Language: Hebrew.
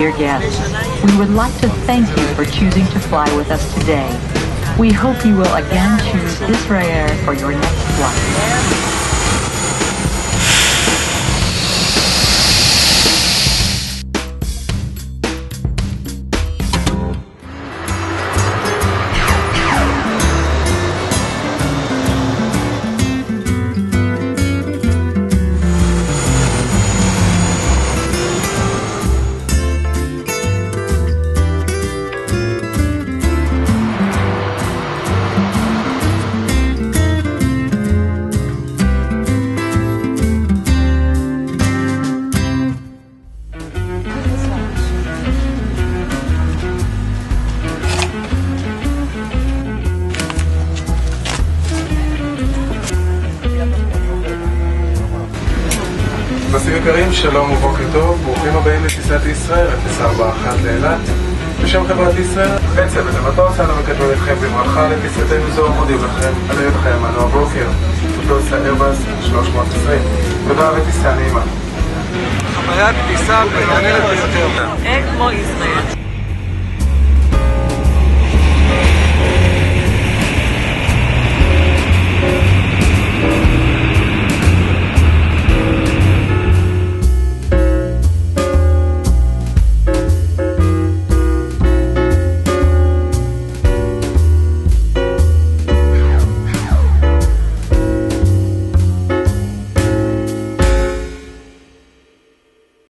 Dear guests, we would like to thank you for choosing to fly with us today. We hope you will again choose Israel for your next flight. נוסעים יקרים, שלום ובוקר טוב, ברוכים הבאים לטיסת ישראל, 041 לאילת. בשם חברת ישראל, וצוות המטוס, אנו מקדמים אתכם בברכה לטיסתנו זו, מודיעים לכם על היותכם מנוע בוקר, מטוס האיירבאס 320. תודה וטיסה נעימה. חוויית טיסה מרעננת ביותר. כמו ישראל.